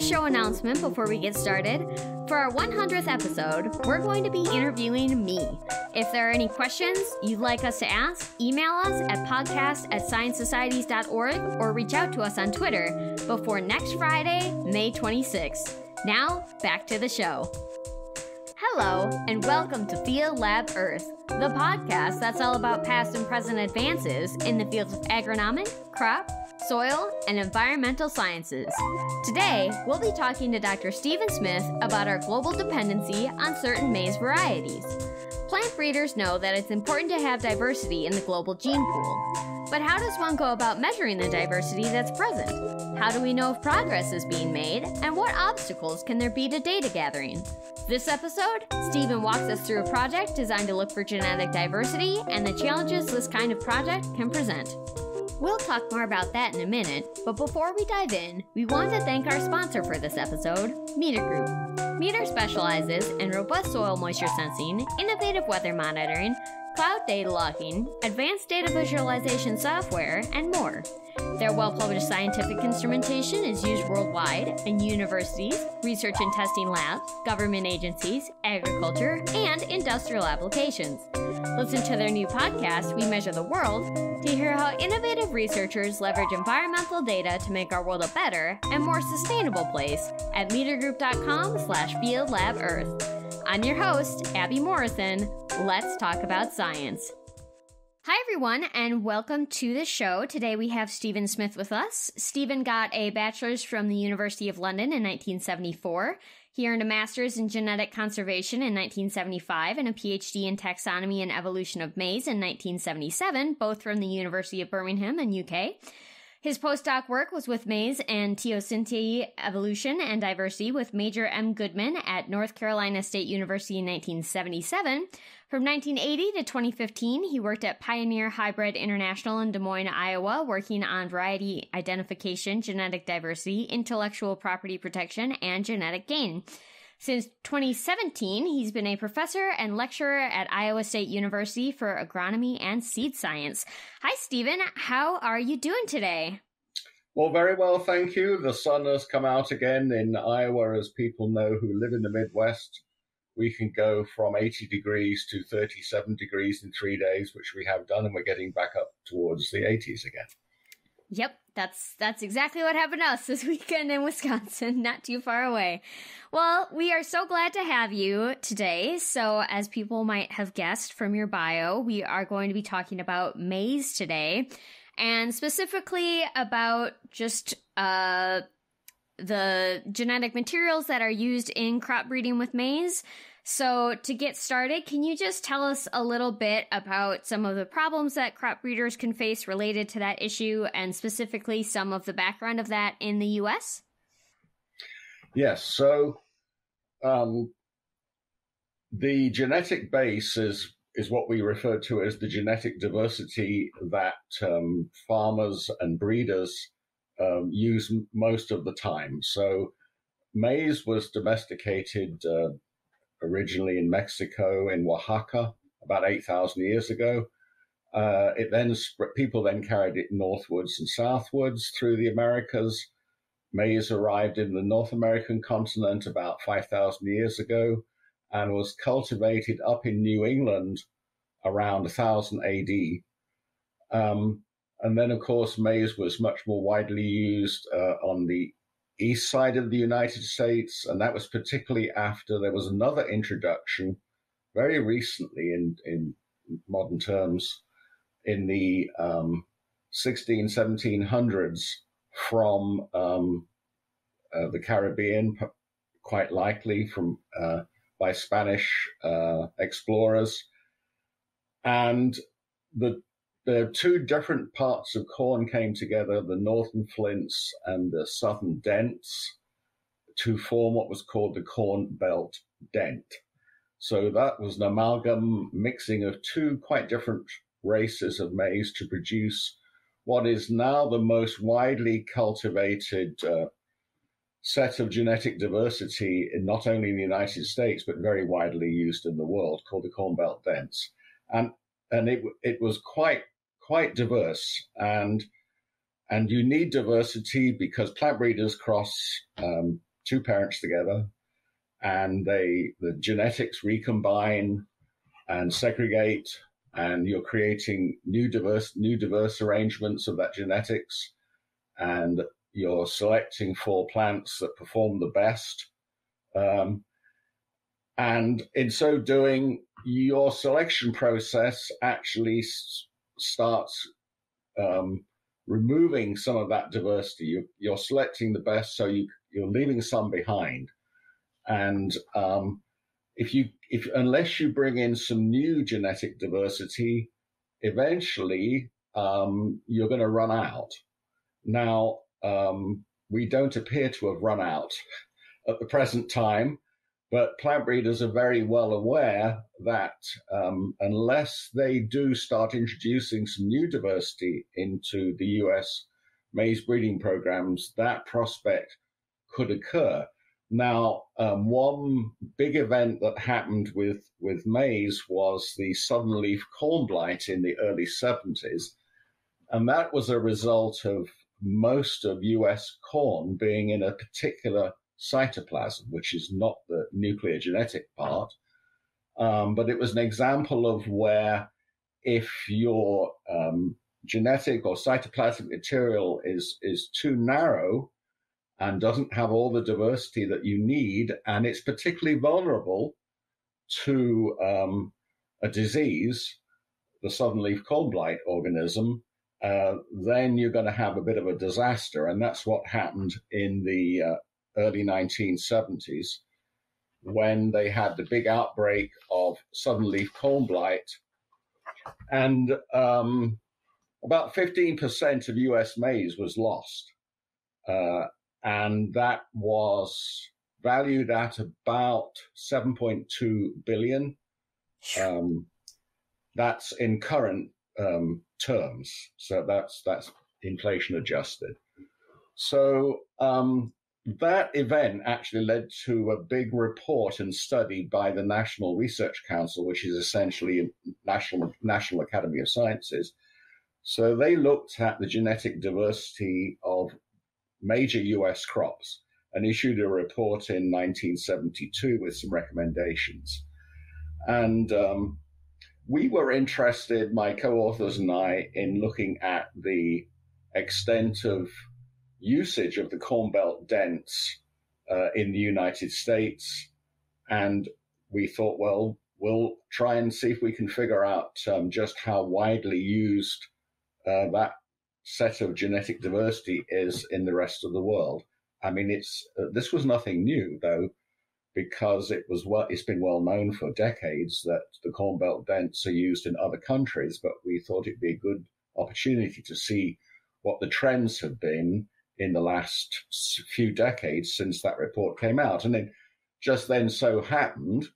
show announcement before we get started. For our 100th episode, we're going to be interviewing me. If there are any questions you'd like us to ask, email us at podcast at sciencesocieties.org or reach out to us on Twitter before next Friday, May 26th. Now, back to the show. Hello, and welcome to Field Lab Earth, the podcast that's all about past and present advances in the fields of agronomic, crop, soil, and environmental sciences. Today, we'll be talking to Dr. Stephen Smith about our global dependency on certain maize varieties. Plant breeders know that it's important to have diversity in the global gene pool. But how does one go about measuring the diversity that's present? How do we know if progress is being made? And what obstacles can there be to data gathering? This episode, Stephen walks us through a project designed to look for genetic diversity and the challenges this kind of project can present. We'll talk more about that in a minute, but before we dive in, we want to thank our sponsor for this episode, Meter Group. Meter specializes in robust soil moisture sensing, innovative weather monitoring, cloud data logging, advanced data visualization software, and more. Their well published scientific instrumentation is used worldwide in universities, research and testing labs, government agencies, agriculture, and industrial applications. Listen to their new podcast, We Measure the World, to hear how innovative researchers leverage environmental data to make our world a better and more sustainable place at metergroup.com slash fieldlabearth. I'm your host, Abby Morrison. Let's talk about science. Hi, everyone, and welcome to the show. Today we have Stephen Smith with us. Stephen got a bachelor's from the University of London in 1974. He earned a master's in genetic conservation in 1975 and a PhD in taxonomy and evolution of maize in 1977, both from the University of Birmingham and UK. His postdoc work was with maize and teosinte evolution and diversity with Major M. Goodman at North Carolina State University in 1977. From 1980 to 2015, he worked at Pioneer Hi-Bred International in Des Moines, Iowa, working on variety identification, genetic diversity, intellectual property protection, and genetic gain. Since 2017, he's been a professor and lecturer at Iowa State University for agronomy and seed science. Hi, Stephen. How are you doing today? Well, very well, thank you. The sun has come out again in Iowa, as people know who live in the Midwest we can go from 80 degrees to 37 degrees in three days, which we have done, and we're getting back up towards the 80s again. Yep, that's that's exactly what happened to us this weekend in Wisconsin, not too far away. Well, we are so glad to have you today. So, as people might have guessed from your bio, we are going to be talking about maize today, and specifically about just uh the genetic materials that are used in crop breeding with maize. So, to get started, can you just tell us a little bit about some of the problems that crop breeders can face related to that issue and specifically some of the background of that in the US? Yes. So, um, the genetic base is is what we refer to as the genetic diversity that um, farmers and breeders um, use most of the time. So maize was domesticated uh, originally in Mexico, in Oaxaca, about 8,000 years ago. Uh, it then people then carried it northwards and southwards through the Americas. Maize arrived in the North American continent about 5,000 years ago and was cultivated up in New England around 1000 AD. Um, and then, of course, maize was much more widely used uh, on the east side of the United States, and that was particularly after there was another introduction very recently in, in modern terms in the um, 16, 1700s from um, uh, the Caribbean, quite likely from uh, by Spanish uh, explorers. And the two different parts of corn came together, the northern flints and the southern dents, to form what was called the corn belt dent. So that was an amalgam mixing of two quite different races of maize to produce what is now the most widely cultivated uh, set of genetic diversity in not only in the United States, but very widely used in the world called the corn belt dents. And and it it was quite quite diverse. And and you need diversity because plant breeders cross um, two parents together, and they the genetics recombine and segregate, and you're creating new diverse new diverse arrangements of that genetics, and you're selecting for plants that perform the best. Um, and in so doing, your selection process actually starts um, removing some of that diversity. You, you're selecting the best, so you, you're leaving some behind. And um, if you, if unless you bring in some new genetic diversity, eventually um, you're going to run out. Now, um, we don't appear to have run out at the present time. But plant breeders are very well aware that um, unless they do start introducing some new diversity into the US maize breeding programs, that prospect could occur. Now, um, one big event that happened with, with maize was the southern leaf corn blight in the early 70s. And that was a result of most of US corn being in a particular cytoplasm, which is not the nuclear genetic part. Um, but it was an example of where if your um, genetic or cytoplasmic material is, is too narrow and doesn't have all the diversity that you need, and it's particularly vulnerable to um, a disease, the southern leaf corn blight organism, uh, then you're going to have a bit of a disaster. And that's what happened in the uh, early 1970s when they had the big outbreak of southern leaf corn blight. And um, about 15% of US maize was lost. Uh, and that was valued at about 7.2 billion. Um, that's in current um, terms. So that's, that's inflation adjusted. So um, that event actually led to a big report and study by the National Research Council, which is essentially National National Academy of Sciences. So they looked at the genetic diversity of major U.S. crops and issued a report in 1972 with some recommendations. And um, we were interested, my co-authors and I, in looking at the extent of usage of the Corn Belt dents uh, in the United States. And we thought, well, we'll try and see if we can figure out um, just how widely used uh, that set of genetic diversity is in the rest of the world. I mean, it's uh, this was nothing new though, because it was well, it's been well known for decades that the Corn Belt dents are used in other countries. But we thought it'd be a good opportunity to see what the trends have been in the last few decades since that report came out. And it just then so happened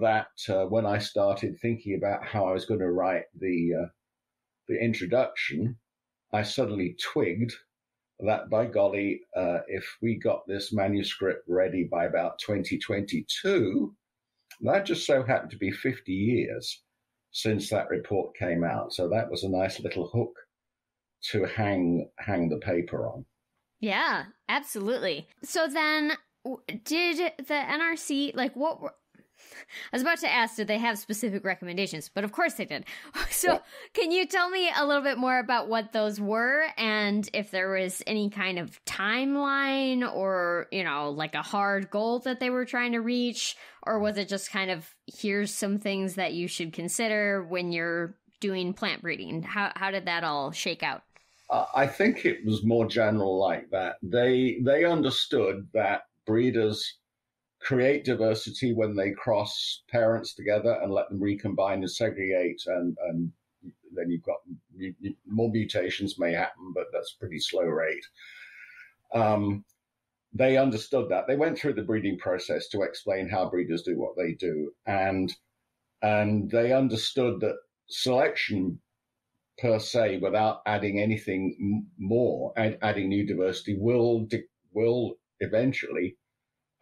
that uh, when I started thinking about how I was going to write the uh, the introduction, I suddenly twigged that by golly, uh, if we got this manuscript ready by about 2022, that just so happened to be 50 years since that report came out. So that was a nice little hook to hang hang the paper on. Yeah, absolutely. So then, did the NRC like what? Were, I was about to ask, did they have specific recommendations? But of course they did. So, can you tell me a little bit more about what those were and if there was any kind of timeline or, you know, like a hard goal that they were trying to reach? Or was it just kind of here's some things that you should consider when you're doing plant breeding? How, how did that all shake out? I think it was more general like that. They they understood that breeders create diversity when they cross parents together and let them recombine and segregate, and and then you've got more mutations may happen, but that's pretty slow rate. Um, they understood that. They went through the breeding process to explain how breeders do what they do, and and they understood that selection per se without adding anything more, add, adding new diversity will will eventually,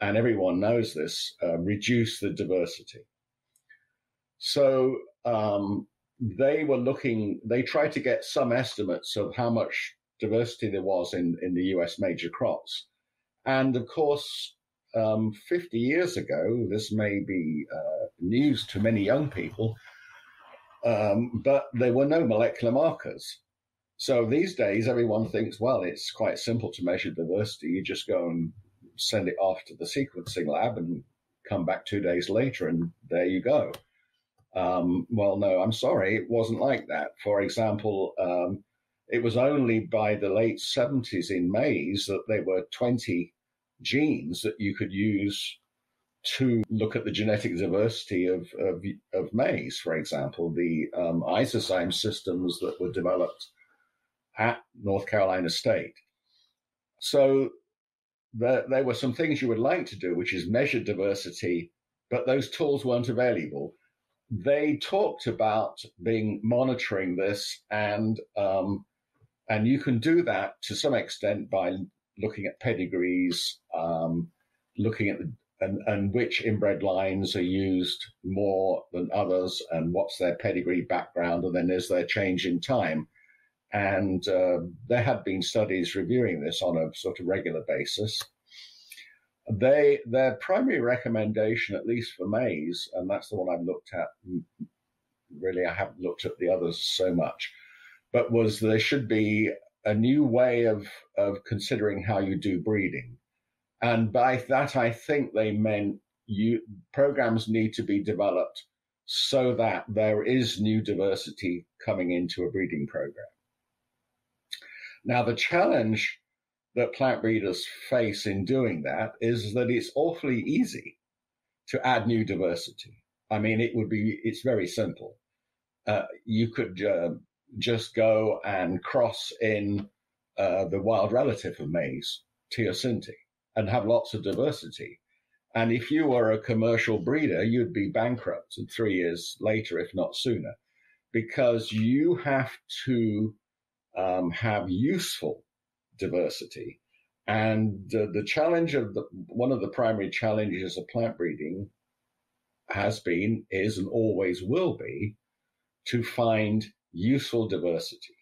and everyone knows this, uh, reduce the diversity. So um, they were looking. They tried to get some estimates of how much diversity there was in, in the US major crops. And of course, um, 50 years ago, this may be uh, news to many young people, um, but there were no molecular markers. So these days, everyone thinks, well, it's quite simple to measure diversity. You just go and send it off to the sequencing lab and come back two days later, and there you go. Um, well, no, I'm sorry, it wasn't like that. For example, um, it was only by the late 70s in maize that there were 20 genes that you could use to look at the genetic diversity of, of, of maize, for example, the um, isozyme systems that were developed at North Carolina State. So there, there were some things you would like to do, which is measure diversity, but those tools weren't available. They talked about being monitoring this, and um, and you can do that to some extent by looking at pedigrees, um, looking at the and, and which inbred lines are used more than others, and what's their pedigree background, and then is there change in time? And uh, there have been studies reviewing this on a sort of regular basis. They their primary recommendation, at least for maize, and that's the one I've looked at. Really, I haven't looked at the others so much, but was there should be a new way of of considering how you do breeding, and by that I think they meant you programs need to be developed so that there is new diversity coming into a breeding program. Now, the challenge that plant breeders face in doing that is that it's awfully easy to add new diversity. I mean, it would be, it's very simple. Uh, you could uh, just go and cross in uh, the wild relative of maize, teosinte, and have lots of diversity. And if you were a commercial breeder, you'd be bankrupt three years later, if not sooner, because you have to um, have useful diversity. And uh, the challenge of the, one of the primary challenges of plant breeding has been, is, and always will be to find useful diversity.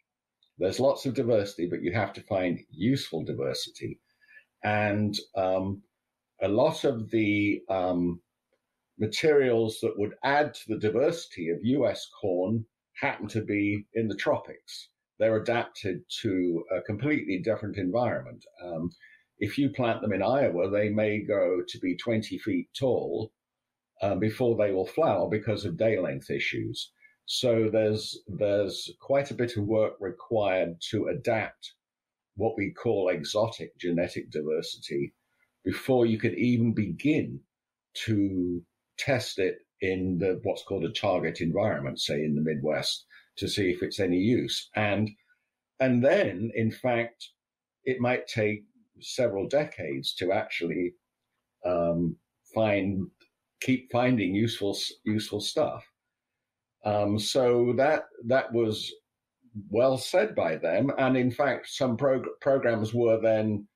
There's lots of diversity, but you have to find useful diversity. And um, a lot of the um, materials that would add to the diversity of US corn happen to be in the tropics they're adapted to a completely different environment. Um, if you plant them in Iowa, they may go to be 20 feet tall um, before they will flower because of day length issues. So there's there's quite a bit of work required to adapt what we call exotic genetic diversity before you can even begin to test it in the what's called a target environment, say in the Midwest to see if it's any use. And and then, in fact, it might take several decades to actually um, find keep finding useful useful stuff. Um, so that that was well said by them, and in fact, some prog- programs were then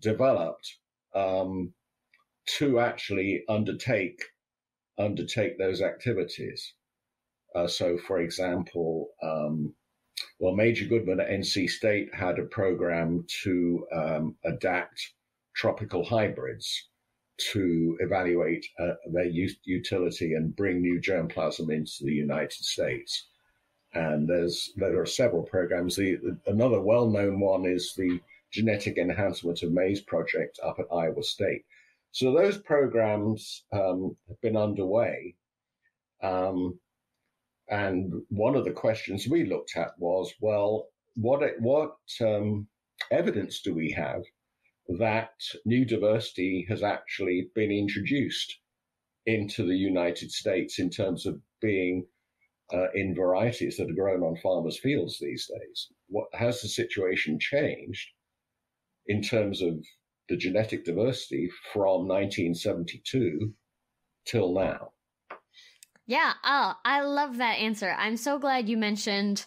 developed um, to actually undertake undertake those activities. Uh, so, for example, um, well, Major Goodman at NC State had a program to um, adapt tropical hybrids to evaluate uh, their utility and bring new germplasm into the United States. And there's there are several programs. The, another well-known one is the Genetic Enhancement of Maize Project up at Iowa State. So those programs um, have been underway. Um, and one of the questions we looked at was, well, what what um, evidence do we have that new diversity has actually been introduced into the United States in terms of being uh, in varieties that are grown on farmers' fields these days? What has the situation changed in terms of the genetic diversity from 1972 till now? Yeah. Oh, I love that answer. I'm so glad you mentioned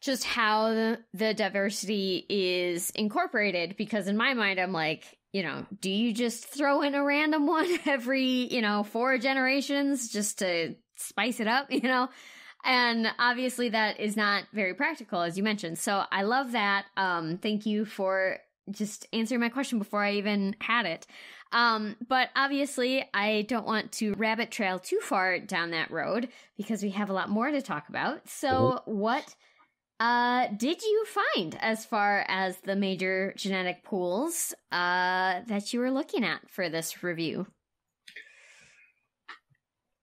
just how the, the diversity is incorporated because in my mind, I'm like, you know, do you just throw in a random one every, you know, four generations just to spice it up, you know? and obviously that is not very practical, as you mentioned. So I love that. Um, thank you for just answering my question before I even had it. Um, but obviously, I don't want to rabbit trail too far down that road because we have a lot more to talk about. So, mm-hmm. what uh, did you find as far as the major genetic pools uh, that you were looking at for this review?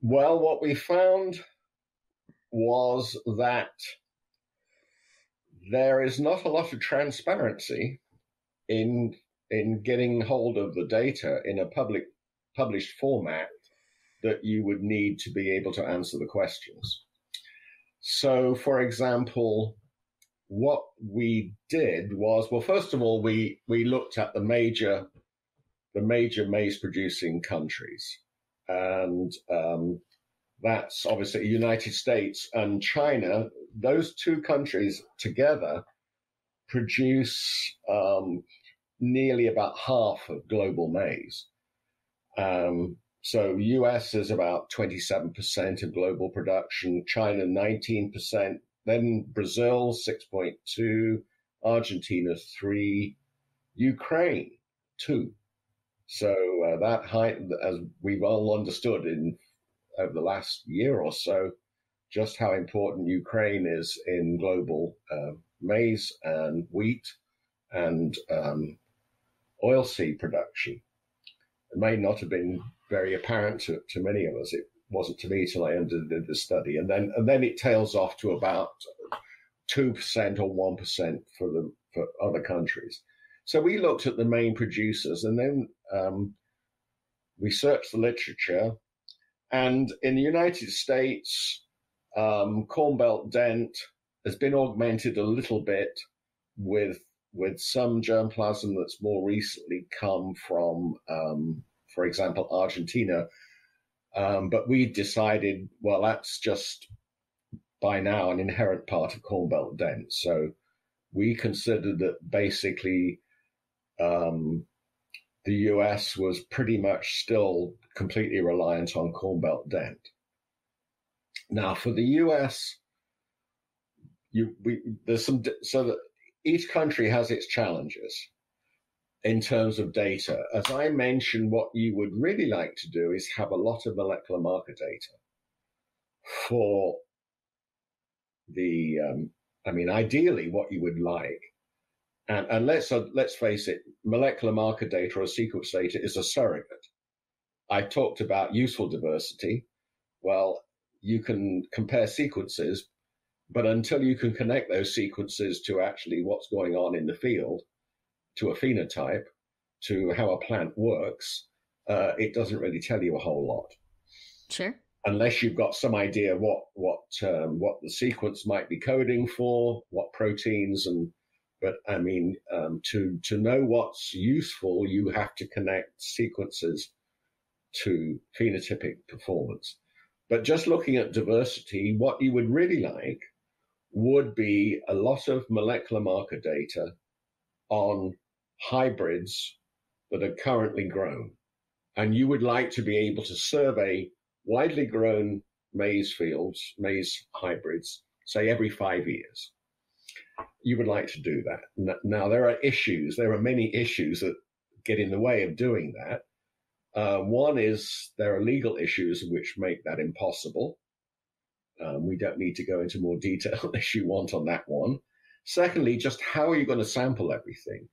Well, what we found was that there is not a lot of transparency in in getting hold of the data in a public published format that you would need to be able to answer the questions. So, for example, what we did was well, first of all, we we looked at the major the major maize producing countries, and um, that's obviously United States and China. Those two countries together produce um, nearly about half of global maize. Um, so US is about 27% of global production, China 19%, then Brazil 6.2, Argentina 3, Ukraine 2. So uh, that height, as we've all understood in over the last year or so, just how important Ukraine is in global uh, maize and wheat and um, oilseed production. It may not have been very apparent to, to many of us. It wasn't to me till I did the study, and then and then it tails off to about two percent or one percent for the for other countries. So we looked at the main producers, and then um, we searched the literature. And in the United States, um, Corn Belt Dent has been augmented a little bit with with some germplasm that's more recently come from, um, for example, Argentina. Um, but we decided, well, that's just by now an inherent part of Corn Belt Dent. So we considered that basically um, the US was pretty much still completely reliant on Corn Belt Dent. Now, for the US, you, we, there's some so that each country has its challenges in terms of data. As I mentioned, what you would really like to do is have a lot of molecular marker data for the, um, I mean, ideally, what you would like. And, and let's uh, let's face it, molecular marker data or sequence data is a surrogate. I talked about useful diversity. Well, you can compare sequences, but until you can connect those sequences to actually what's going on in the field, to a phenotype, to how a plant works, uh, it doesn't really tell you a whole lot. Sure. Unless you've got some idea what what um, what the sequence might be coding for, what proteins and but I mean, um, to to know what's useful, you have to connect sequences to phenotypic performance. But just looking at diversity, what you would really like would be a lot of molecular marker data on hybrids that are currently grown. And you would like to be able to survey widely grown maize fields, maize hybrids, say every five years. You would like to do that. Now, there are issues, there are many issues that get in the way of doing that. Uh, one is there are legal issues which make that impossible. Um, we don't need to go into more detail unless you want on that one. Secondly, just how are you going to sample everything?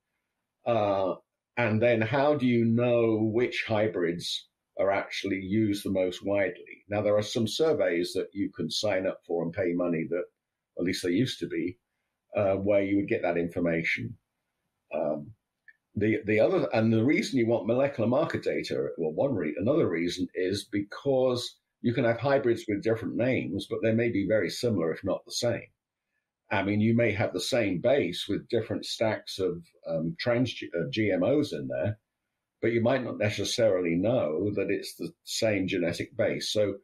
Uh, and then how do you know which hybrids are actually used the most widely? Now, there are some surveys that you can sign up for and pay money that, at least they used to be, uh, where you would get that information. Um, the the other and the reason you want molecular marker data, well, one re- another reason is because you can have hybrids with different names, but they may be very similar, if not the same. I mean, you may have the same base with different stacks of um, trans uh, GMOs in there, but you might not necessarily know that it's the same genetic base. So,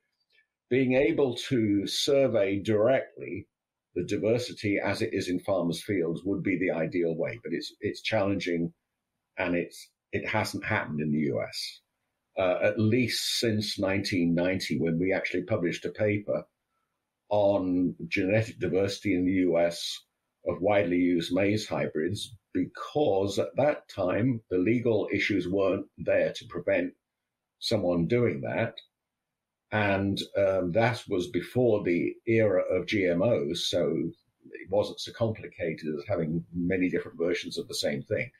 being able to survey directly the diversity as it is in farmers' fields would be the ideal way, but it's it's challenging, and it's it hasn't happened in the US uh, at least since 1990 when we actually published a paper on genetic diversity in the US of widely used maize hybrids because at that time the legal issues weren't there to prevent someone doing that. And um, that was before the era of GMOs, so it wasn't so complicated as having many different versions of the same thing.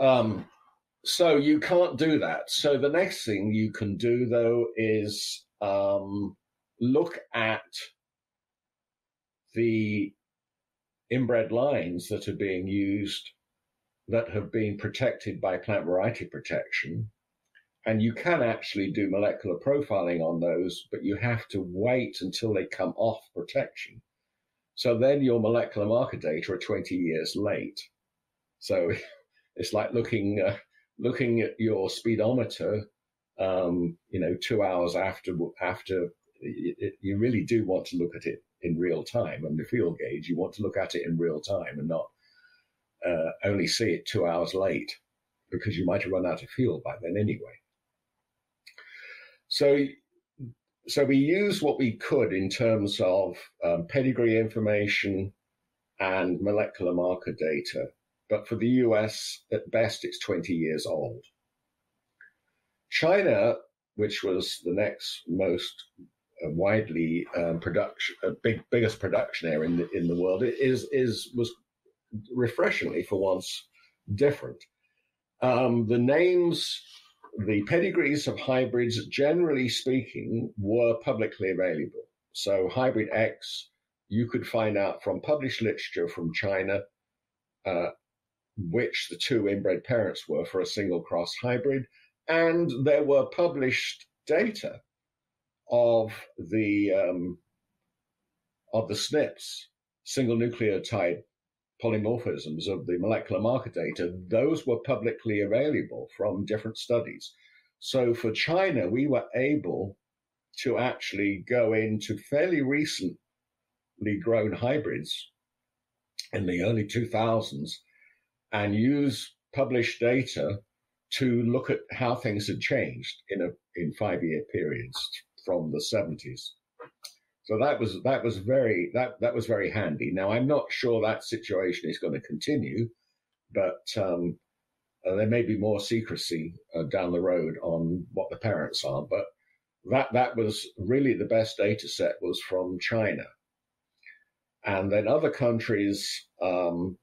Um, so you can't do that. So the next thing you can do, though, is um, look at the inbred lines that are being used that have been protected by plant variety protection. And you can actually do molecular profiling on those, but you have to wait until they come off protection. So then your molecular marker data are 20 years late. So it's like looking uh, looking at your speedometer, um, you know, two hours after after you really do want to look at it in real time. And the field gauge, you want to look at it in real time and not uh, only see it two hours late because you might have run out of fuel by then anyway. So, so we used what we could in terms of um, pedigree information and molecular marker data but for the US, at best, it's 20 years old. China, which was the next most uh, widely um, production, uh, big biggest production area in the, in the world, is is was refreshingly for once different. Um, the names, the pedigrees of hybrids, generally speaking, were publicly available. So hybrid X, you could find out from published literature from China uh, which the two inbred parents were for a single cross hybrid. And there were published data of the um, of the SNPs, single nucleotide polymorphisms of the molecular marker data. Those were publicly available from different studies. So for China, we were able to actually go into fairly recently grown hybrids in the early 2000s and use published data to look at how things had changed in a in five year periods from the 70s. So that was that was very that that was very handy. Now I'm not sure that situation is going to continue, but um, uh, there may be more secrecy uh, down the road on what the parents are. But that that was really the best data set was from China, and then other countries. Um,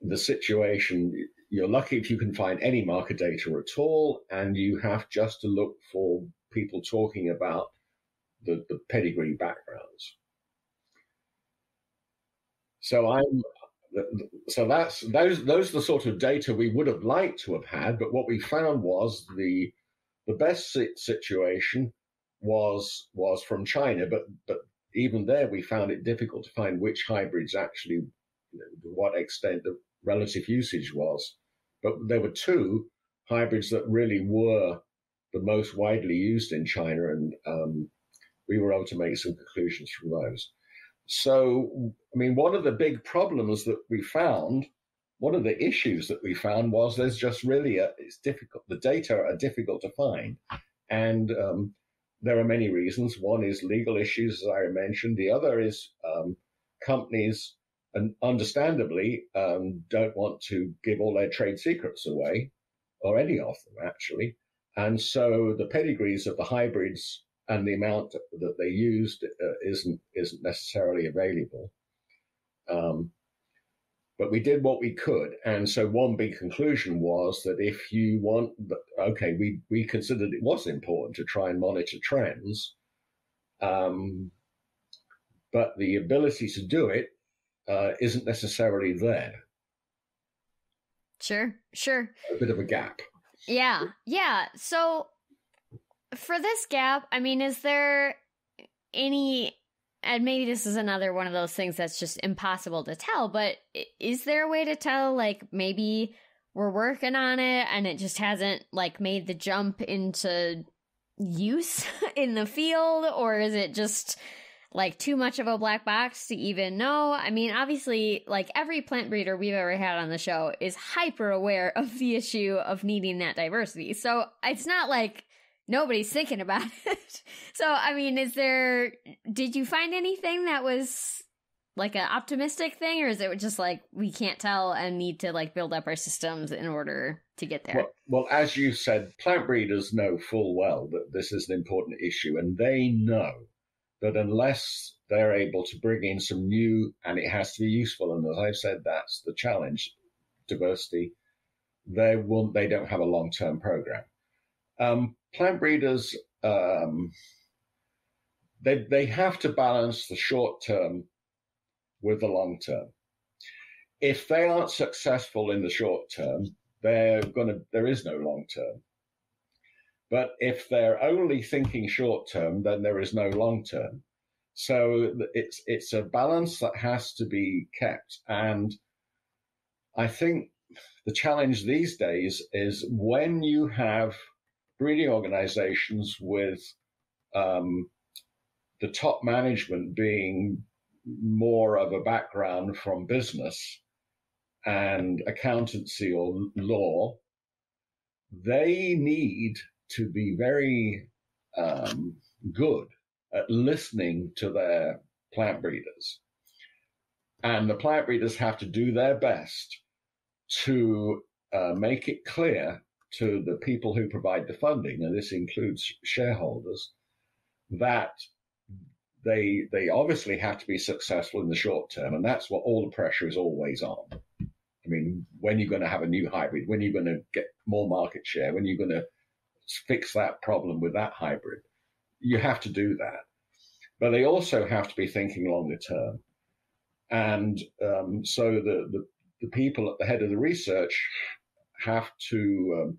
the situation, you're lucky if you can find any marker data at all, and you have just to look for people talking about the, the pedigree backgrounds. So I'm so that's those those are the sort of data we would have liked to have had, but what we found was the the best situation was was from China, but but even there we found it difficult to find which hybrids actually to what extent the relative usage was. But there were two hybrids that really were the most widely used in China, and um, we were able to make some conclusions from those. So, I mean, one of the big problems that we found, one of the issues that we found was there's just really a, it's difficult. The data are difficult to find, and um, there are many reasons. One is legal issues, as I mentioned. The other is um, companies and understandably um, don't want to give all their trade secrets away, or any of them actually. And so the pedigrees of the hybrids and the amount that they used uh, isn't isn't necessarily available. Um, but we did what we could, and so one big conclusion was that if you want, okay, we we considered it was important to try and monitor trends, um, but the ability to do it uh, isn't necessarily there. Sure, sure. A bit of a gap. Yeah, yeah. So for this gap, I mean, is there any and maybe this is another one of those things that's just impossible to tell, but is there a way to tell like maybe we're working on it and it just hasn't like made the jump into use in the field or is it just like too much of a black box to even know. I mean, obviously, like every plant breeder we've ever had on the show is hyper aware of the issue of needing that diversity. So it's not like nobody's thinking about it. so, I mean, is there, did you find anything that was like an optimistic thing, or is it just like we can't tell and need to like build up our systems in order to get there? Well, well as you said, plant breeders know full well that this is an important issue, and they know that unless they're able to bring in some new, and it has to be useful, and as I've said, that's the challenge, diversity. They will, they don't have a long term program. Um, plant breeders, um, they they have to balance the short term with the long term. If they aren't successful in the short term, they're gonna there is no long term. But if they're only thinking short term, then there is no long term. So it's it's a balance that has to be kept. And I think the challenge these days is when you have breeding organizations with um, the top management being more of a background from business and accountancy or law, they need to be very um, good at listening to their plant breeders. And the plant breeders have to do their best to uh, make it clear to the people who provide the funding, and this includes shareholders, that they they obviously have to be successful in the short term, and that's what all the pressure is always on. I mean, when you're going to have a new hybrid, when you're going to get more market share, when you're going to fix that problem with that hybrid, you have to do that. But they also have to be thinking longer term. And um, so the, the, the, people at the head of the research have to um,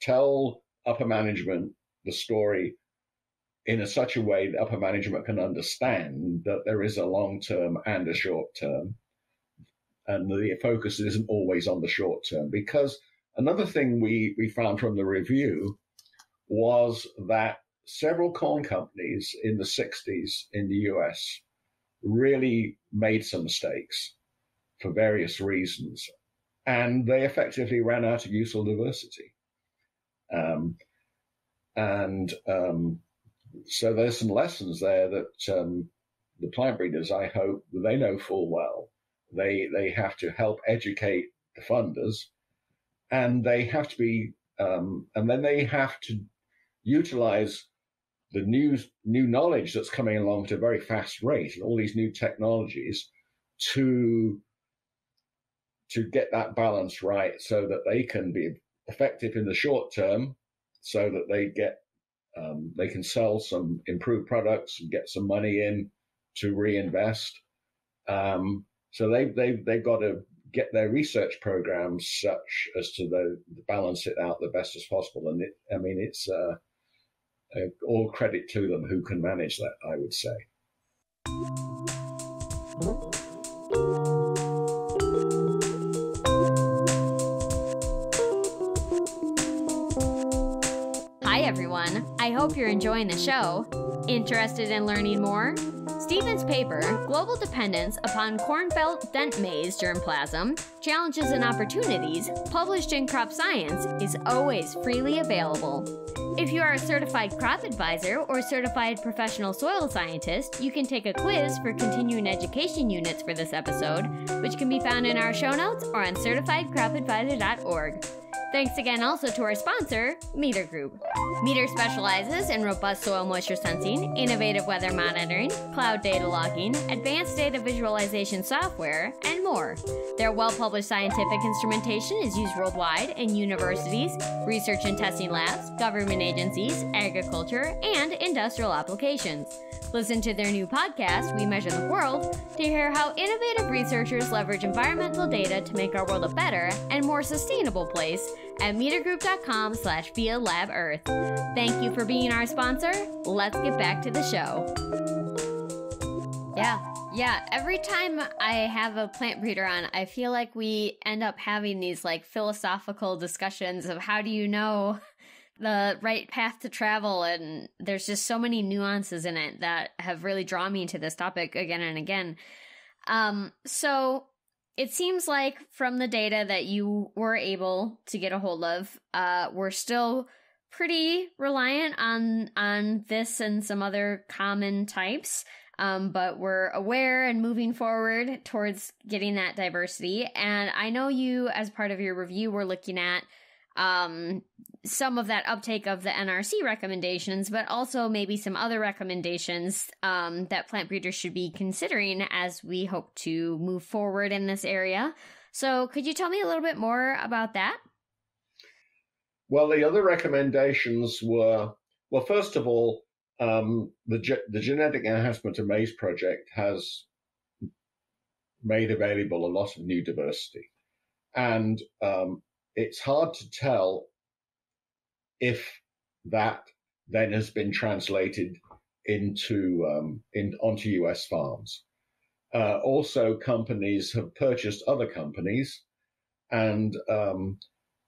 tell upper management the story in a, such a way that upper management can understand that there is a long term and a short term. And the focus isn't always on the short term. Because another thing we, we found from the review was that several corn companies in the 60s in the US really made some mistakes for various reasons. And they effectively ran out of useful diversity. Um, and um, so there's some lessons there that um, the plant breeders, I hope, they know full well. They they have to help educate the funders, and they have to be, um, and then they have to utilize the new new knowledge that's coming along at a very fast rate, and all these new technologies to to get that balance right, so that they can be effective in the short term, so that they get um, they can sell some improved products and get some money in to reinvest. Um, so they they they've got to get their research programs such as to the, balance it out the best as possible. And it, I mean, it's uh, all credit to them who can manage that. I would say. Everyone. I hope you're enjoying the show. Interested in learning more? Stephen's paper, Global Dependence Upon Corn Belt Dent Maize Germplasm Challenges and Opportunities, published in Crop Science, is always freely available. If you are a certified crop advisor or certified professional soil scientist, you can take a quiz for continuing education units for this episode, which can be found in our show notes or on certifiedcropadvisor.org. Thanks again also to our sponsor, Meter Group. Meter specializes in robust soil moisture sensing, innovative weather monitoring, cloud data logging, advanced data visualization software, and more. Their well published scientific instrumentation is used worldwide in universities, research and testing labs, government agencies, agriculture, and industrial applications. Listen to their new podcast, We Measure the World, to hear how innovative researchers leverage environmental data to make our world a better and more sustainable place at metergroup.com slash fieldlabearth. Thank you for being our sponsor. Let's get back to the show. Yeah, yeah. Every time I have a plant breeder on, I feel like we end up having these like philosophical discussions of how do you know the right path to travel and there's just so many nuances in it that have really drawn me to this topic again and again um so it seems like from the data that you were able to get a hold of uh we're still pretty reliant on on this and some other common types. Um, but we're aware and moving forward towards getting that diversity. And I know you, as part of your review, were looking at um, some of that uptake of the NRC recommendations, but also maybe some other recommendations um, that plant breeders should be considering as we hope to move forward in this area. So, could you tell me a little bit more about that? Well, the other recommendations were well, first of all, um, the, ge- the Genetic Enhancement of Maize Project has made available a lot of new diversity. And um, it's hard to tell if that then has been translated into um, in, onto US farms. Uh, also, companies have purchased other companies, and um,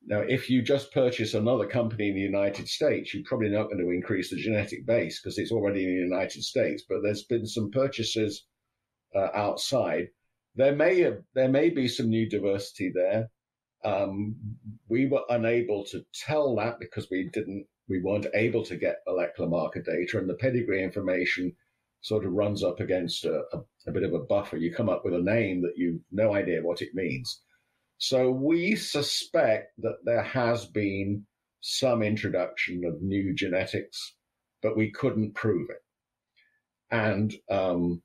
now, if you just purchase another company in the United States, you're probably not going to increase the genetic base because it's already in the United States. But there's been some purchases uh, outside. There may have, there may be some new diversity there. Um, we were unable to tell that because we didn't we weren't able to get molecular marker data, and the pedigree information sort of runs up against a, a, a bit of a buffer. You come up with a name that you've no idea what it means. So we suspect that there has been some introduction of new genetics, but we couldn't prove it. And um,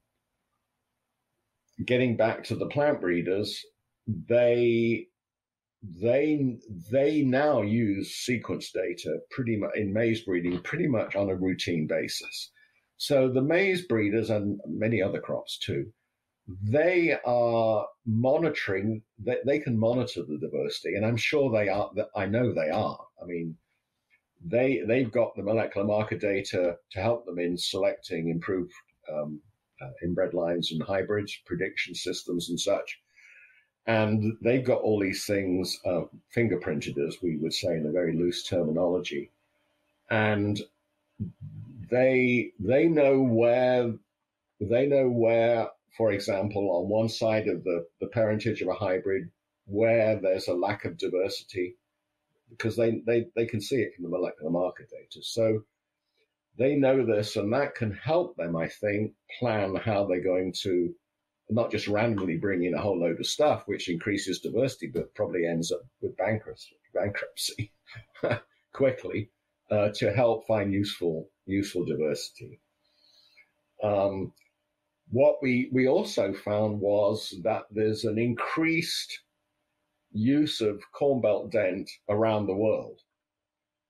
getting back to the plant breeders, they they they now use sequence data pretty much in maize breeding pretty much on a routine basis. So the maize breeders and many other crops too they are monitoring they, they can monitor the diversity and i'm sure they are i know they are i mean they they've got the molecular marker data to help them in selecting improved um, uh, inbred lines and hybrids prediction systems and such and they've got all these things uh, fingerprinted as we would say in a very loose terminology and they they know where they know where for example, on one side of the, the parentage of a hybrid where there's a lack of diversity, because they, they, they can see it from the molecular marker data. So they know this, and that can help them, I think, plan how they're going to not just randomly bring in a whole load of stuff, which increases diversity, but probably ends up with bankruptcy, bankruptcy quickly, uh, to help find useful useful diversity. Um, what we, we also found was that there's an increased use of corn belt dent around the world.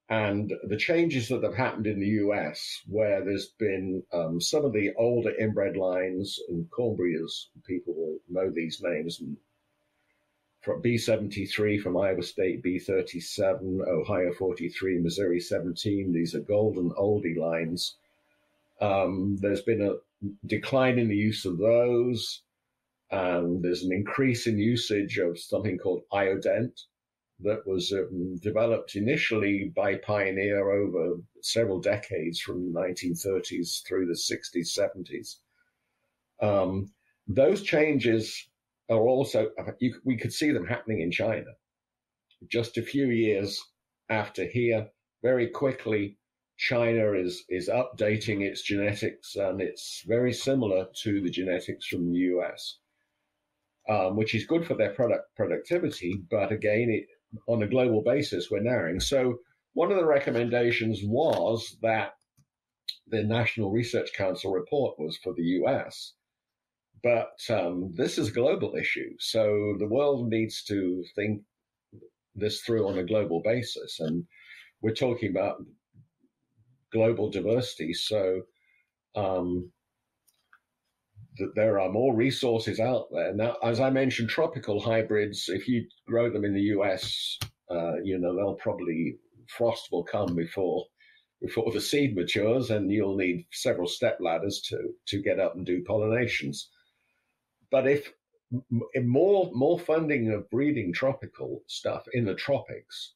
And the changes that have happened in the US, where there's been um, some of the older inbred lines and corn people will know these names, from B73 from Iowa State, B37, Ohio 43, Missouri 17. These are golden oldie lines. Um, there's been a, decline in the use of those. and there's an increase in usage of something called iodent that was um, developed initially by Pioneer over several decades from the 1930s through the 60s, 70s. Um, those changes are also, you, we could see them happening in China. Just a few years after here, very quickly, China is is updating its genetics, and it's very similar to the genetics from the US, um, which is good for their product productivity. But again, it, on a global basis, we're narrowing. So one of the recommendations was that the National Research Council report was for the US, but um, this is a global issue. So the world needs to think this through on a global basis, and we're talking about global diversity. So um, that there are more resources out there now. As I mentioned, tropical hybrids. If you grow them in the US, uh, you know they'll probably frost will come before before the seed matures, and you'll need several step ladders to to get up and do pollinations. But if more more funding of breeding tropical stuff in the tropics,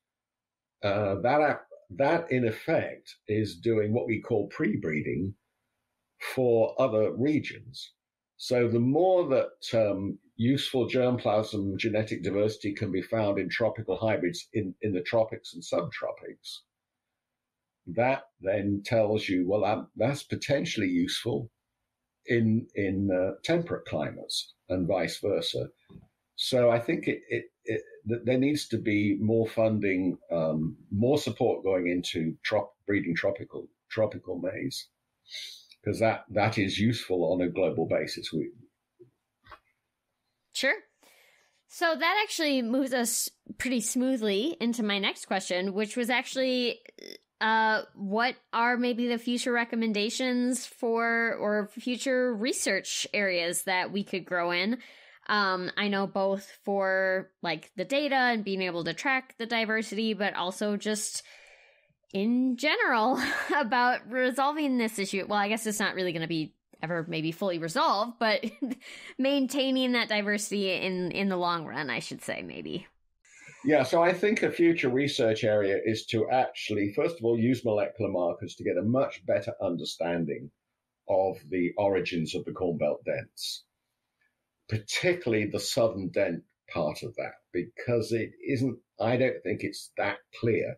uh, that that in effect is doing what we call pre-breeding for other regions. So the more that um, useful germplasm genetic diversity can be found in tropical hybrids in, in the tropics and subtropics, that then tells you, well, that, that's potentially useful in in uh, temperate climates and vice versa. So I think it, it, it there needs to be more funding, um, more support going into trop- breeding tropical tropical maize because that that is useful on a global basis. We sure. So that actually moves us pretty smoothly into my next question, which was actually uh, what are maybe the future recommendations for or future research areas that we could grow in? Um, I know both for like the data and being able to track the diversity, but also just in general about resolving this issue. Well, I guess it's not really going to be ever maybe fully resolved, but maintaining that diversity in in the long run, I should say, maybe. Yeah, so I think a future research area is to actually, first of all, use molecular markers to get a much better understanding of the origins of the Corn Belt dents, particularly the southern dent part of that, because it isn't, I don't think it's that clear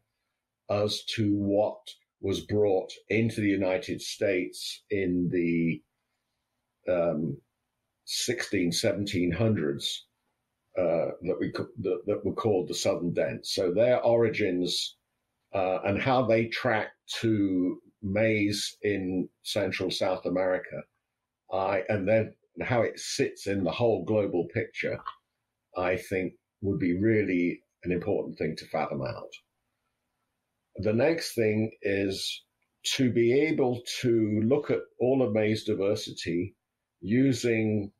as to what was brought into the United States in the um, 16, 1700s uh, that we that, that, were called the Southern Dents. So their origins uh, and how they track to maize in Central South America, I and then how it sits in the whole global picture, I think would be really an important thing to fathom out. The next thing is to be able to look at all of maize diversity using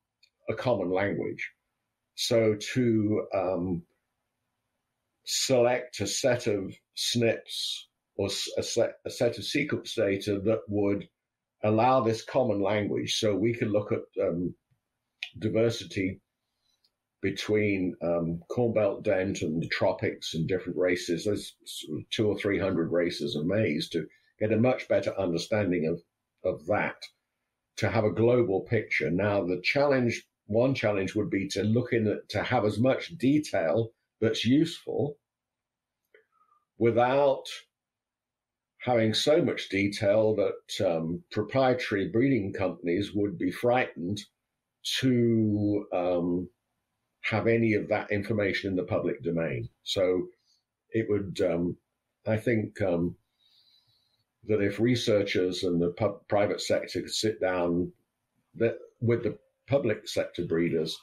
a common language. So to um, select a set of SNPs or a set, a set of sequence data that would allow this common language. So we could look at um, diversity between um, Corn Belt Dent and the tropics and different races. There's two or three hundred races of maize to get a much better understanding of, of that to have a global picture. Now, the challenge, one challenge would be to look in to have as much detail that's useful without having so much detail that um, proprietary breeding companies would be frightened to um, have any of that information in the public domain. So it would, um, I think, um, that if researchers and the pu- private sector could sit down that, with the public sector breeders,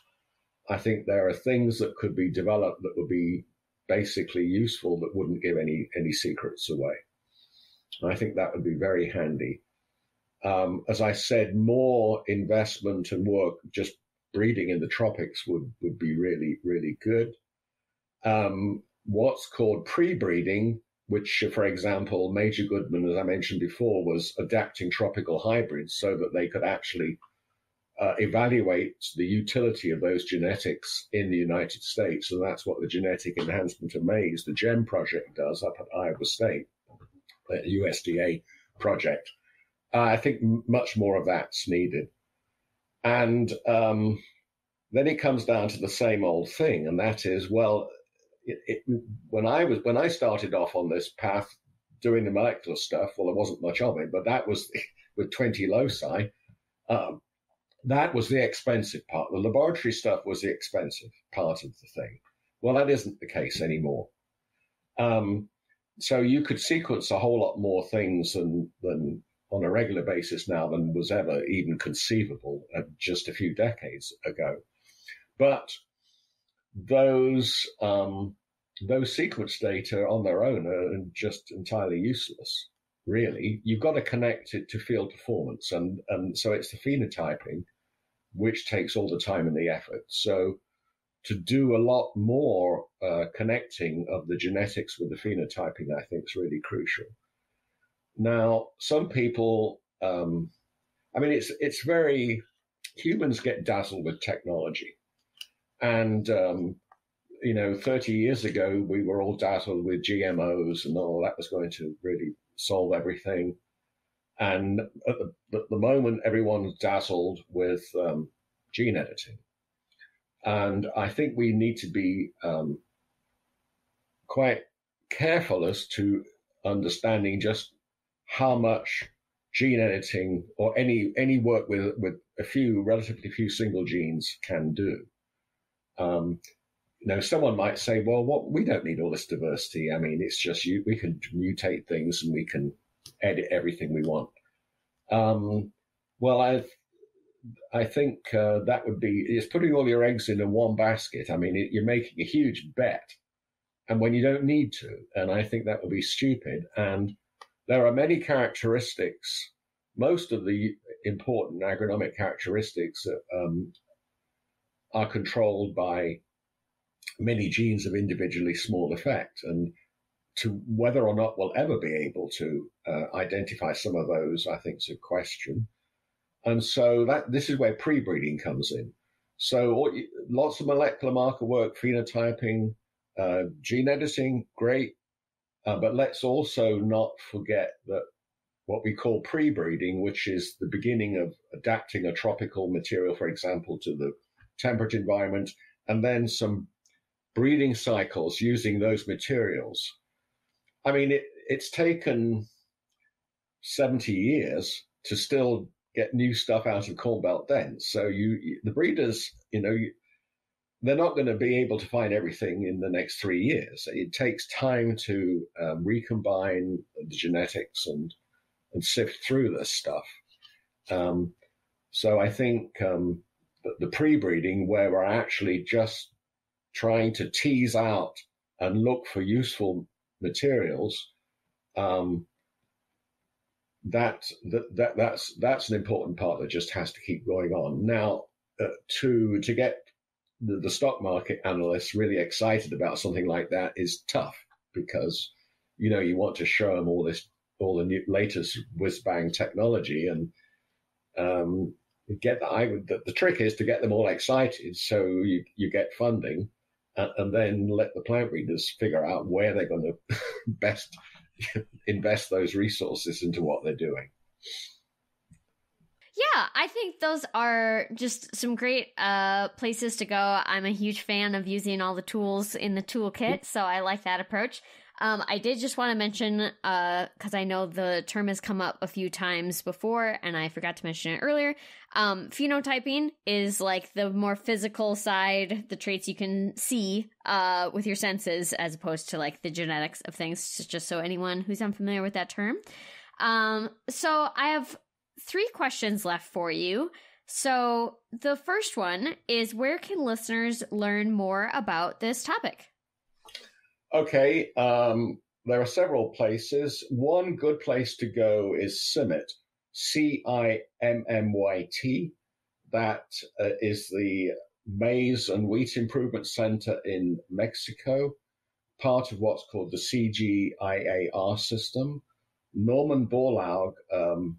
I think there are things that could be developed that would be basically useful that wouldn't give any any secrets away. I think that would be very handy. Um, as I said, more investment and work just breeding in the tropics would would be really really good. Um, what's called pre-breeding which, for example, Major Goodman, as I mentioned before, was adapting tropical hybrids so that they could actually uh, evaluate the utility of those genetics in the United States. And that's what the Genetic Enhancement of Maize, the GEM project, does up at Iowa State, the USDA project. Uh, I think much more of that's needed. And um, then it comes down to the same old thing, and that is, well, it, it, when I was when I started off on this path doing the molecular stuff, well, there wasn't much of it, but that was with 20 loci. Um, that was the expensive part. The laboratory stuff was the expensive part of the thing. Well, that isn't the case anymore. Um, so you could sequence a whole lot more things than, than on a regular basis now than was ever even conceivable just a few decades ago. But those um, those sequence data on their own are just entirely useless. Really, you've got to connect it to field performance, and and so it's the phenotyping which takes all the time and the effort. So to do a lot more uh, connecting of the genetics with the phenotyping, I think is really crucial. Now, some people, um, I mean, it's it's very humans get dazzled with technology, and um, you know, 30 years ago, we were all dazzled with GMOs and all that was going to really solve everything. And at the, at the moment, everyone's dazzled with um, gene editing. And I think we need to be um, quite careful as to understanding just how much gene editing or any any work with with a few relatively few single genes can do. Um, you know, someone might say, "Well, what we don't need all this diversity. I mean, it's just you. We can mutate things and we can edit everything we want." Um, well, I I think uh, that would be it's putting all your eggs in one basket. I mean, it, you're making a huge bet, and when you don't need to, and I think that would be stupid. And there are many characteristics. Most of the important agronomic characteristics um, are controlled by many genes of individually small effect. And to whether or not we'll ever be able to uh, identify some of those, I think is a question. And so that this is where pre-breeding comes in. So lots of molecular marker work, phenotyping, uh, gene editing, great. Uh, but let's also not forget that what we call pre-breeding, which is the beginning of adapting a tropical material, for example, to the temperate environment, and then some breeding cycles using those materials. I mean, it, it's taken 70 years to still get new stuff out of corn belt dents. So you, the breeders, you know, you, they're not going to be able to find everything in the next three years. It takes time to um, recombine the genetics and and sift through this stuff. Um, so I think um, the, pre-breeding, where we're actually just trying to tease out and look for useful materials, um, that, that that that's that's an important part that just has to keep going on. Now, uh, to to get the, the stock market analysts really excited about something like that is tough because you know you want to show them all this all the new, latest whiz bang technology and um, get that. I the, the trick is to get them all excited so you you get funding and, and then let the plant breeders figure out where they're going to best invest those resources into what they're doing. Yeah, I think those are just some great uh, places to go. I'm a huge fan of using all the tools in the toolkit, so I like that approach. Um, I did just want to mention, because uh, I know the term has come up a few times before, and I forgot to mention it earlier. Um, phenotyping is like the more physical side, the traits you can see uh, with your senses, as opposed to like the genetics of things, just so anyone who's unfamiliar with that term. Um, so I have three questions left for you. So the first one is where can listeners learn more about this topic? Okay, um, there are several places. One good place to go is CIMMYT, C I M M Y T. That uh, is the Maize and Wheat Improvement Center in Mexico, part of what's called the CGIAR system. Norman Borlaug um,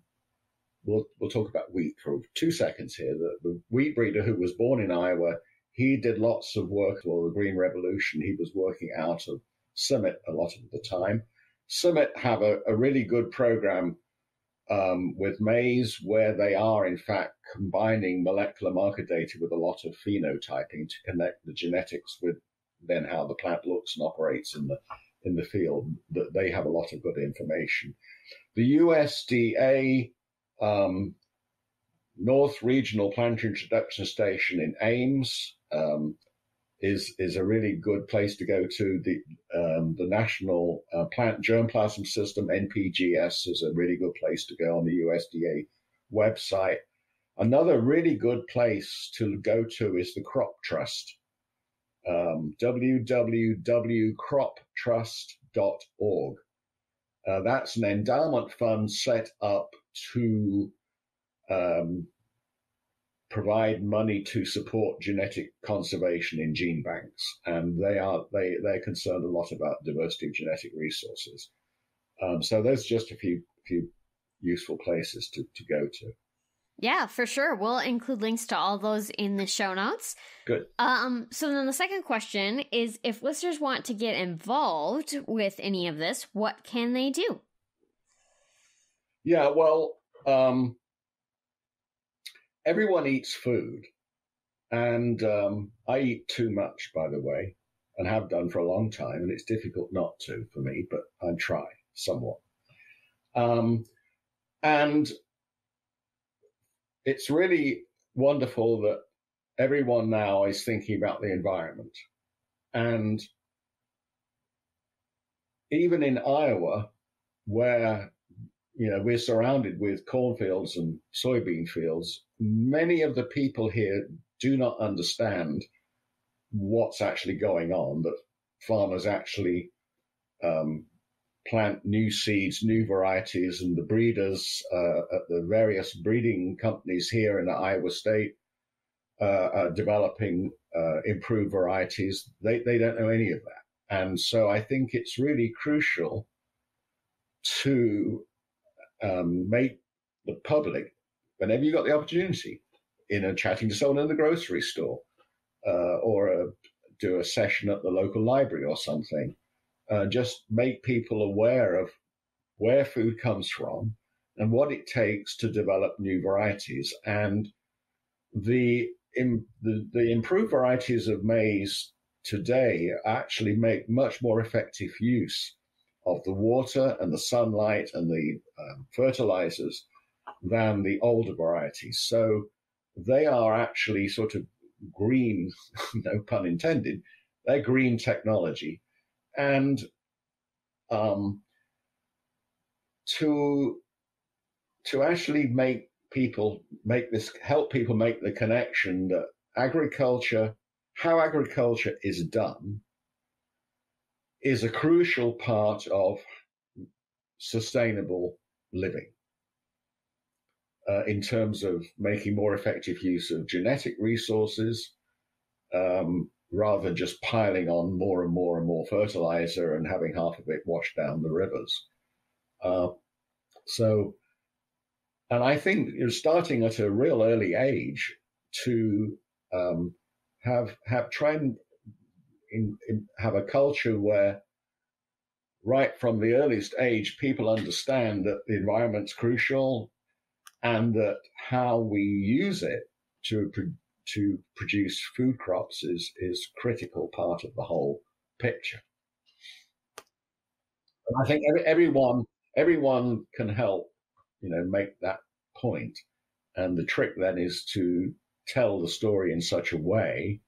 we'll, we'll talk about wheat for two seconds here. The, the wheat breeder who was born in Iowa, he did lots of work for the Green Revolution. He was working out of CIMMYT a lot of the time. CIMMYT have a, a really good program um, with maize where they are, in fact, combining molecular marker data with a lot of phenotyping to connect the genetics with then how the plant looks and operates in the in the field. That they have a lot of good information. The USDA um, North Regional Plant Introduction Station in Ames um, is is a really good place to go to. The um, the National uh, Plant Germplasm System (NPGS) is a really good place to go on the USDA website. Another really good place to go to is the Crop Trust. Um, www.croptrust.org. Uh, that's an endowment fund set up to um, provide money to support genetic conservation in gene banks, and they are they they're concerned a lot about diversity of genetic resources. Um, so there's just a few few useful places to, to go to. Yeah, for sure. We'll include links to all those in the show notes. Good. Um, so then the second question is if listeners want to get involved with any of this, what can they do? Yeah, well, um, everyone eats food, and um, I eat too much, by the way, and have done for a long time, and it's difficult not to for me, but I try somewhat. Um, and it's really wonderful that everyone now is thinking about the environment. And even in Iowa, where you know we're surrounded with cornfields and soybean fields, many of the people here do not understand what's actually going on. That farmers actually um, plant new seeds, new varieties, and the breeders uh, at the various breeding companies here in Iowa State uh, are developing uh, improved varieties. They they don't know any of that, and so I think it's really crucial to um, make the public, whenever you got the opportunity, in a chatting to someone in the grocery store, uh, or a, do a session at the local library or something uh, just make people aware of where food comes from and what it takes to develop new varieties. And the, in, the, the improved varieties of maize today actually make much more effective use of the water and the sunlight and the um, fertilizers than the older varieties. So they are actually sort of green, no pun intended, they're green technology and um, to to actually make people make this help people make the connection that agriculture how agriculture is done is a crucial part of sustainable living uh, in terms of making more effective use of genetic resources um, rather than just piling on more and more and more fertilizer and having half of it washed down the rivers. Uh, so, and I think you're starting at a real early age to um, have have try and in, in, have a culture where right from the earliest age people understand that the environment's crucial and that how we use it to to produce food crops is is critical part of the whole picture. And I think every, everyone everyone can help, you know, make that point. And the trick then is to tell the story in such a way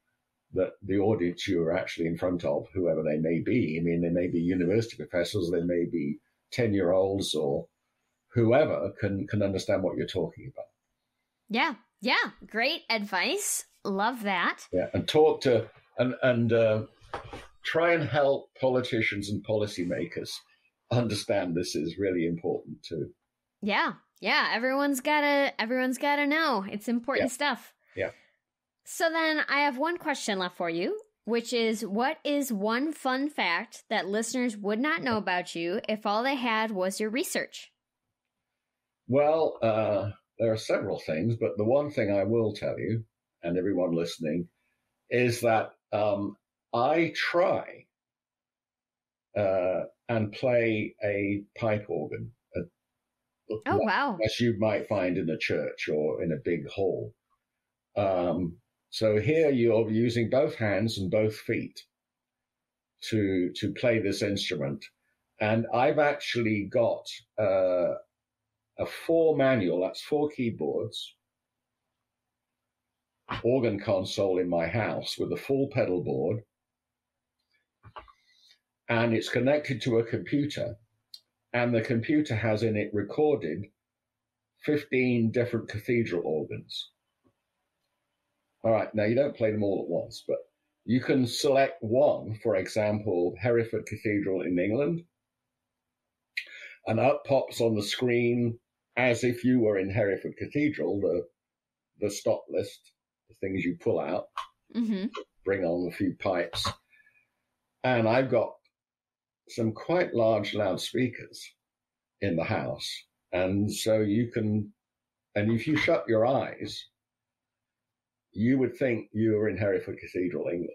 that the audience you are actually in front of, whoever they may be, I mean, they may be university professors, they may be 10 year olds or whoever can, can understand what you're talking about. Yeah. Yeah, great advice. Love that. Yeah, and talk to and and uh, try and help politicians and policymakers understand this is really important too. Yeah, yeah. Everyone's gotta everyone's gotta know it's important yeah. stuff. Yeah. So then I have one question left for you, which is what is one fun fact that listeners would not know about you if all they had was your research? Well, uh, there are several things, but the one thing I will tell you, and everyone listening, is that um, I try uh, and play a pipe organ. A, oh, wow. As you might find in a church or in a big hall. Um, so here you're using both hands and both feet to to play this instrument. And I've actually got uh, a four manual, that's four keyboards, organ console in my house with a full pedal board. And it's connected to a computer. And the computer has in it recorded 15 different cathedral organs. All right, now you don't play them all at once, but you can select one, for example, Hereford Cathedral in England, and up pops on the screen as if you were in Hereford Cathedral, the the stop list, the things you pull out, mm-hmm. bring on a few pipes, and I've got some quite large loudspeakers in the house, and so you can, and if you shut your eyes, you would think you were in Hereford Cathedral, England.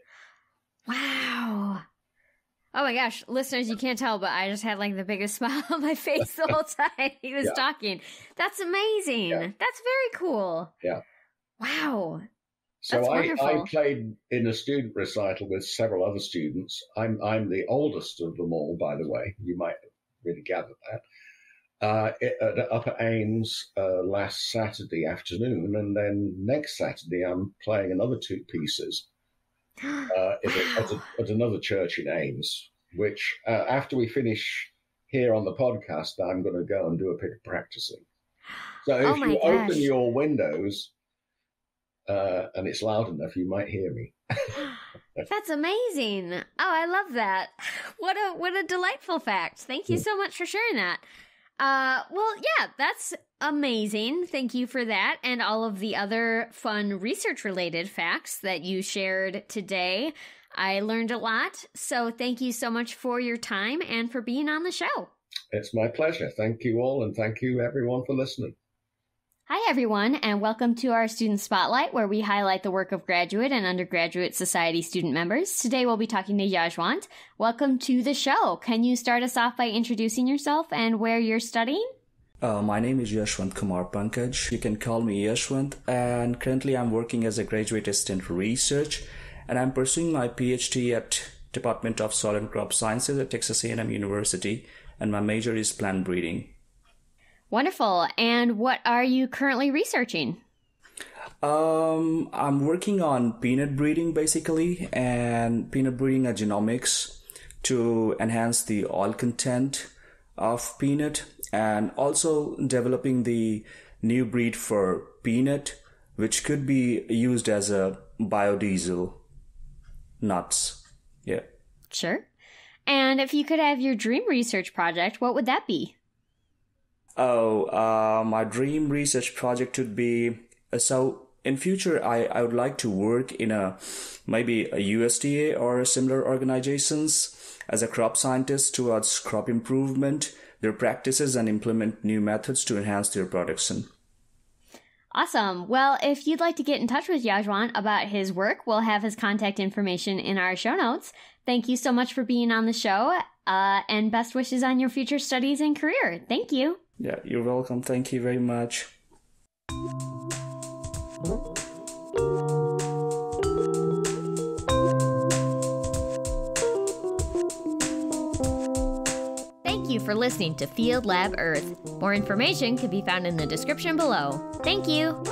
Wow. Oh my gosh, listeners, you can't tell, but I just had like the biggest smile on my face the whole time he was Yeah. talking. That's amazing. Yeah. That's very cool. Yeah. Wow. So That's I, I played in a student recital with several other students. I'm I'm the oldest of them all, by the way. You might really gather that. Uh, at Upper Ames uh, last Saturday afternoon, and then next Saturday I'm playing another two pieces uh, at, a, at, a, at, another church in Ames. Which uh, after we finish here on the podcast, I'm going to go and do a bit of practicing. So if oh you gosh. open your windows uh, and it's loud enough, you might hear me. That's amazing. Oh, I love that. What a what a delightful fact. Thank you so much for sharing that. Uh, well, yeah, that's amazing. Thank you for that and all of the other fun research related facts that you shared today. I learned a lot. So thank you so much for your time and for being on the show. It's my pleasure. Thank you all, and thank you everyone for listening. Hi, everyone, and welcome to our Student Spotlight, where we highlight the work of graduate and undergraduate society student members. Today, we'll be talking to Yashwant. Welcome to the show. Can you start us off by introducing yourself and where you're studying? Uh, my name is Yashwant Kumar Pankaj. You can call me Yashwant, and currently I'm working as a graduate assistant research, and I'm pursuing my PhD at Department of Soil and Crop Sciences at Texas A&M University, and my major is plant breeding. Wonderful. And what are you currently researching? Um, I'm working on peanut breeding basically, and peanut breeding genomics to enhance the oil content of peanut, and also developing the new breed for peanut, which could be used as a biodiesel nuts. Yeah. Sure. And if you could have your dream research project, what would that be? Oh, uh, my dream research project would be uh, so in future I, I would like to work in a maybe a USDA or similar organizations as a crop scientist towards crop improvement, their practices and implement new methods to enhance their production. Awesome. Well, if you'd like to get in touch with Yashwant about his work, we'll have his contact information in our show notes. Thank you so much for being on the show, uh, and best wishes on your future studies and career. Thank you. Yeah, you're welcome. Thank you very much. Thank you for listening to Field Lab Earth. More information can be found in the description below. Thank you.